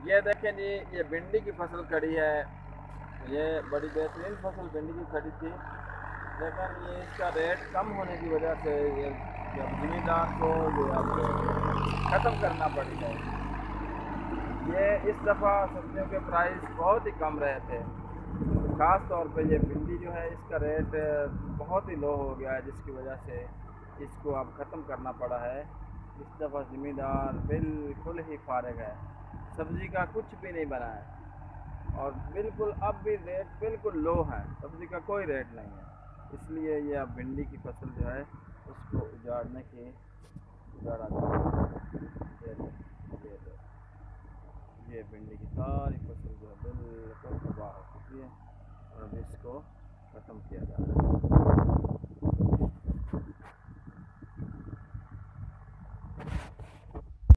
ये देखें जी, ये भिंडी की फ़सल खड़ी है। ये बड़ी बेहतरीन फ़सल भिंडी की खड़ी थी। लेकिन ये इसका रेट कम होने की वजह से ये ज़मींदार को ये अब ख़त्म करना पड़ी है। ये इस दफ़ा सब्जियों के प्राइस बहुत ही कम रहे थे। ख़ास तौर पे ये भिंडी जो है, इसका रेट बहुत ही लो हो गया है, जिसकी वजह से इसको अब ख़त्म करना पड़ा है। इस दफ़ा ज़मींदार बिल्कुल ही फारग है। सब्ज़ी का कुछ भी नहीं बना है। और बिल्कुल अब भी रेट बिल्कुल लो है। सब्ज़ी का कोई रेट नहीं है। इसलिए ये अब भिंडी की फ़सल जो है, उसको उजाड़ने की उजाड़ा ये भिंडी की सारी फ़सल जो है बिल्कुल तबाह हो चुकी है। और अब इसको ख़त्म किया जा रहा है।